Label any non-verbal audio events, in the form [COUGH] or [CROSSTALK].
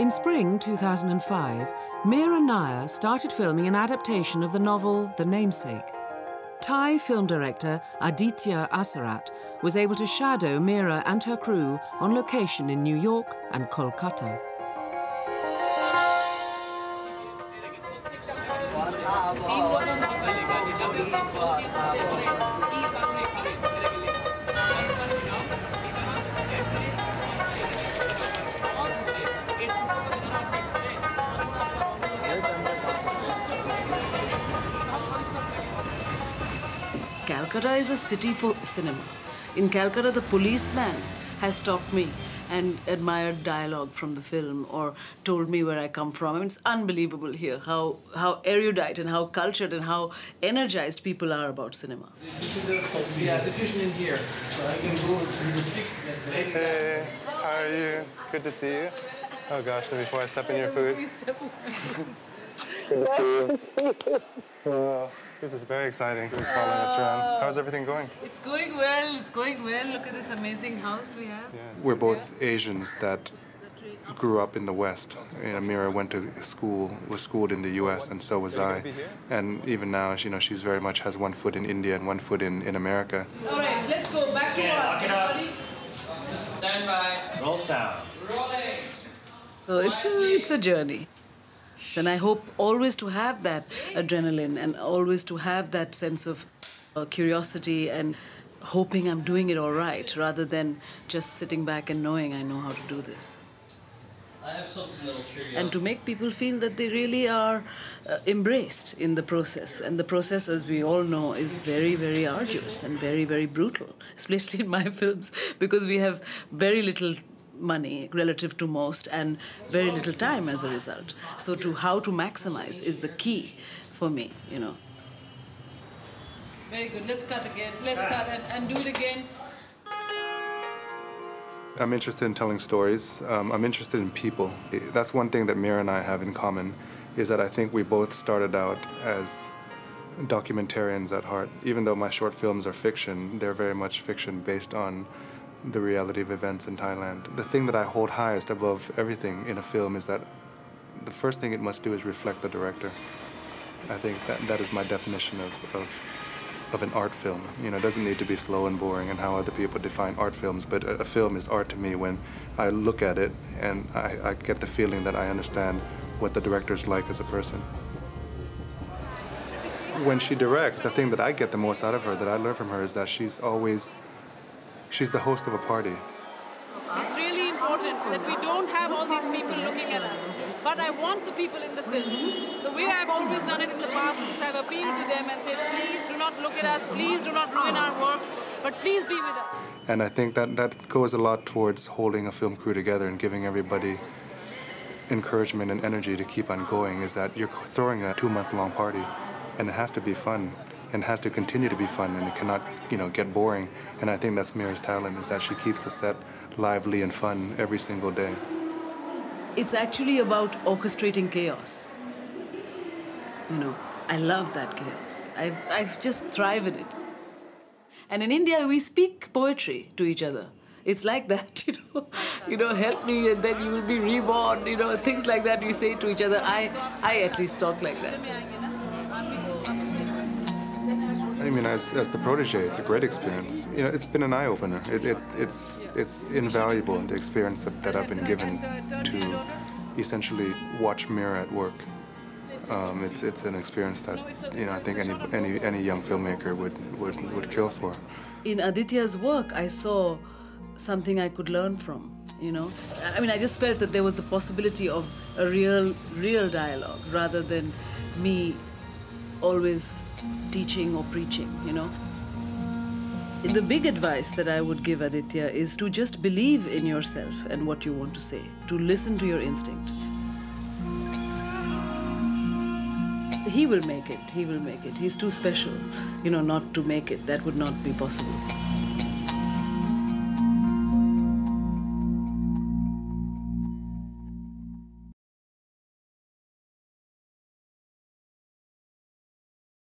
In spring 2005, Mira Nair started filming an adaptation of the novel The Namesake. Thai film director Aditya Assarat was able to shadow Mira and her crew on location in New York and Kolkata. Calcutta is a city for cinema. In Calcutta, the policeman has taught me and admired dialogue from the film or told me where I come from. I mean, it's unbelievable here how, how erudite and how cultured and how energized people are about cinema. Yeah, diffusion in here. So I can go through the six. Hey, how are you? Good to see you. Oh gosh, before I step in your food. [LAUGHS] Good to see you. Wow, this is very exciting. Who's following us around? How's everything going? It's going well, it's going well. Look at this amazing house we have. Yes. We're both Asians that grew up in the West. You know, Mira went to school, was schooled in the U.S., and so was I. And even now, you know, she's very much has one foot in India and one foot in, in America. All right, let's go back to work. Everybody. Stand by. Roll sound. Rolling. So it's a, it's a journey. Then I hope always to have that adrenaline and always to have that sense of uh, curiosity and hoping I'm doing it all right rather than just sitting back and knowing I know how to do this. I have something that'll cheer you And to make people feel that they really are uh, embraced in the process. And the process, as we all know, is very, very arduous and very, very brutal, [LAUGHS] especially in my films, because we have very little money relative to most and very little time as a result. So to how to maximize is the key for me, you know. Very good. Let's cut again. Let's cut and, and do it again. I'm interested in telling stories. Um, I'm interested in people. That's one thing that Mira and I have in common, is that I think we both started out as documentarians at heart. Even though my short films are fiction, they're very much fiction based on the reality of events in Thailand. The thing that I hold highest above everything in a film is that the first thing it must do is reflect the director. I think that, that is my definition of, of of an art film. You know, it doesn't need to be slow and boring and how other people define art films, but a, a film is art to me when I look at it and I, I get the feeling that I understand what the director's like as a person. When she directs, the thing that I get the most out of her, that I learn from her, is that she's always, she's the host of a party. It's really important that we don't have all these people looking at us. But I want the people in the film. The way I've always done it in the past is I've appealed to them and said, please do not look at us, please do not ruin our work, but please be with us. And I think that that goes a lot towards holding a film crew together and giving everybody encouragement and energy to keep on going is that you're throwing a two-month-long party and it has to be fun and has to continue to be fun and it cannot, you know, get boring. And I think that's Mira's talent is that she keeps the set lively and fun every single day. It's actually about orchestrating chaos. You know, I love that chaos. I've, I've just thrive in it. And in India, we speak poetry to each other. It's like that, [LAUGHS] you know. You know, help me, and then you will be reborn. You know, things like that we say to each other. I, I at least talk like that. I mean, as, as the protege, it's a great experience. You know, it's been an eye opener. It, it, it's it's invaluable the experience that, that I've been given to essentially watch Mira at work. Um, it's it's an experience that you know I think any any any young filmmaker would would, would kill for. In Aditya's work, I saw something I could learn from. You know, I mean, I just felt that there was the possibility of a real, real dialogue rather than me always teaching or preaching. You know. The big advice that I would give Aditya is to just believe in yourself and what you want to say, to listen to your instinct. He will make it, he will make it. He's too special, you know, not to make it. That would not be possible.